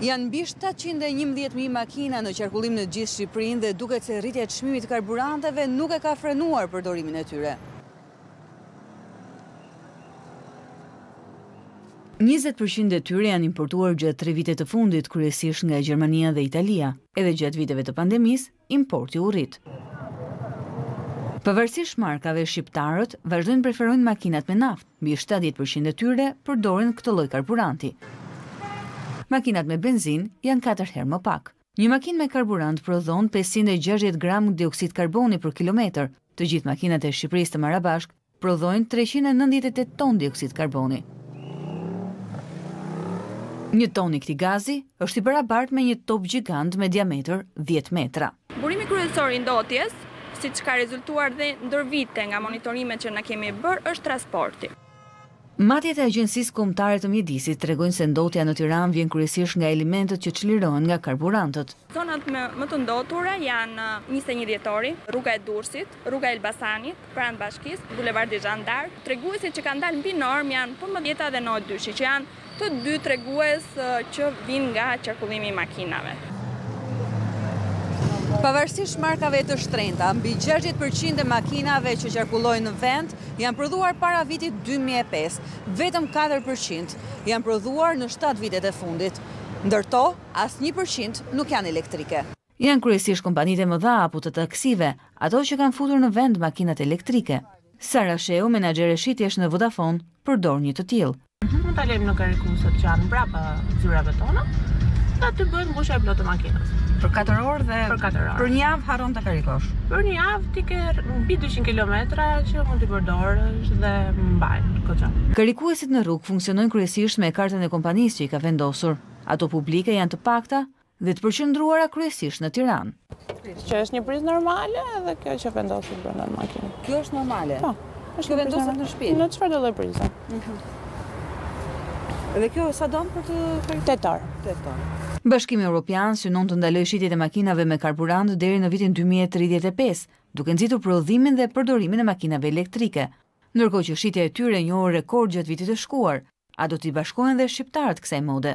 Janë mbi shtatëqind e njëmbëdhjetë mijë makina në qarkullim në gjithë Shqipërinë dhe duket se rritja e çmimit të karburanteve nuk e ka frenuar përdorimin e tyre. Njëzet për qind e tyre janë importuar gjatë tre viteve të fundit, kryesisht nga Gjermania dhe Italia. Edhe gjatë viteve të pandemisë, importi u rrit. Pavarësisht markave, shqiptarët vazhdojnë të preferojnë makinat me naftë, mbi shtatëdhjetë për qind e tyre përdorin këtë lloj karburanti. Makinat me benzinë janë katër herë më pak. Një makinë me karburant prodhon pesëqind e gjashtëdhjetë gramë dioksid karboni për kilometër, të gjithë makinat e Shqipërisë të marra bashkë prodhojnë treqind e nëntëdhjetë e tetë ton dioksid karboni. Një ton i këtij gazi është i barabartë me një top gjigand me diametër dhjetë metra. Burimi kryesor i ndotjes, siç ka rezultuar dhe ndër vite nga monitorimet që ne kemi bërë, është transporti. Matjet e Agjencisë Kombëtare të Mjedisit tregojnë se ndotja në Tiranë vjen kryesisht nga elementët që çlirohen nga karburantët. Zonat më më të ndotura janë njëzet e një dhjetori, Rruga e Durrësit, Rruga e Elbasanit, pranë Bashkisë, Bulevardi Zhan d'Ark. Treguesit që kanë dalë mbi normë janë PM dhjeta dhe NO dyshi, që janë Të dy tregues që vijnë nga qarkullimi i makinave. Pavarësisht markave të shtrenjta, mbi gjashtëdhjetë për qind e makinave që qarkullojnë në vend janë prodhuar para vitit dy mijë e pesë, vetëm katër për qind janë prodhuar në shtatë vitet e fundit. Ndër to, as një për qind nuk janë elektrike. Janë kryesisht kompanitë e mëdha apo të taksive, ato që kanë futur në vend makinat elektrike. Sara Sheu, menaxhere shitjesh në Vodafone, përdor një të tillë. Ne mund ta lëmë në karikuesit që janë mbrapa zyrave tona dhe aty bëhet mbushja e plotë e makinës. Për 4 orë dhe për 4 orë. Për një javë harron të karikosh. Për një javë ti ke mbi 200 kilometra që mund t'i përdorësh dhe mbajnë goxha. Karikuesit në rrugë funksionojnë kryesisht me kartën e kompanisë që i ka vendosur. Ato publike janë të pakta, dhe të përqendruara kryesisht në Tiranë. Kjo është një prizë normale dhe kjo që vendoset brenda në makinë. Kjo është normale. Po. Është vendoset në shtëpi. Në çfarëdo lloj prize? Mhm. Dhe kjo sa don për t'u karikuar? Tetë orë. Tetë orë. Bashkimi Europian synon të ndalojë shitjet e makinave me karburant deri në vitin 2035, duke nxitur prodhimin dhe përdorimin e makinave elektrike. Ndërkohë që shitja e tyre njohu rekord gjatë vitit të shkuar, a do t'i bashkohen dhe shqiptarët kësaj mode?